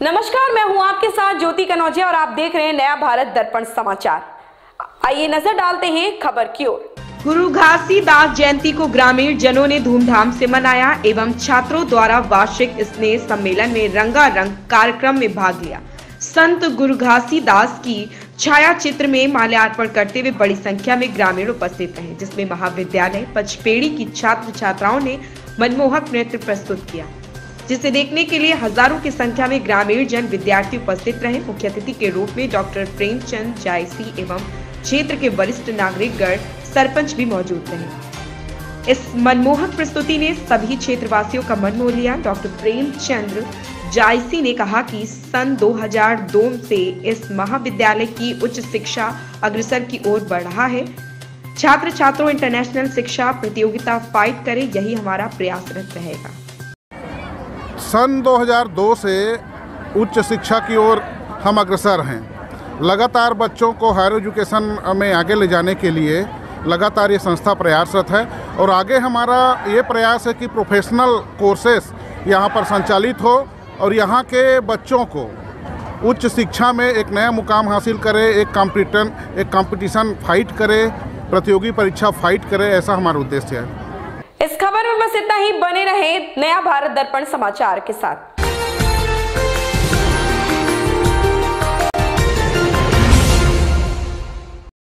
नमस्कार, मैं हूँ आपके साथ ज्योति कनौजिया और आप देख रहे हैं नया भारत दर्पण समाचार। आइए नज़र डालते हैं खबर की ओर। गुरु घासी दास जयंती को ग्रामीण जनों ने धूमधाम से मनाया एवं छात्रों द्वारा वार्षिक स्नेह सम्मेलन में रंगारंग कार्यक्रम में भाग लिया। संत गुरु घासी दास की छाया चित्र में माल्यार्पण करते हुए बड़ी संख्या में ग्रामीण उपस्थित रहे, जिसमें महाविद्यालय, पचपेड़ी की छात्र छात्राओं ने मनमोहक नृत्य प्रस्तुत किया। जिसे देखने के लिए हज़ारों की संख्या में ग्रामीण जन विद्यार्थी उपस्थित रहे। मुख्य अतिथि के रूप में डॉक्टर प्रेमचंद जायसी एवं क्षेत्र के वरिष्ठ नागरिक गण सरपंच भी मौजूद रहे। इस मनमोहक प्रस्तुति ने सभी क्षेत्रवासियों का मन मोह लिया। डॉक्टर प्रेमचंद जायसी ने कहा कि सन 2002 से इस महाविद्यालय की उच्च शिक्षा अग्रसर की ओर बढ़ रहा है। छात्र छात्रों इंटरनेशनल शिक्षा प्रतियोगिता फाइट करे, यही हमारा प्रयासरत रहेगा। सन 2002 से उच्च शिक्षा की ओर हम अग्रसर हैं। लगातार बच्चों को हायर एजुकेशन में आगे ले जाने के लिए लगातार ये संस्था प्रयासरत है और आगे हमारा ये प्रयास है कि प्रोफेशनल कोर्सेस यहाँ पर संचालित हो और यहाँ के बच्चों को उच्च शिक्षा में एक नया मुकाम हासिल करे, एक कॉम्पिटन एक कंपटीशन फाइट करे, प्रतियोगी परीक्षा फाइट करे, ऐसा हमारा उद्देश्य है। खबर में बस इतना ही। बने रहे नया भारत दर्पण समाचार के साथ।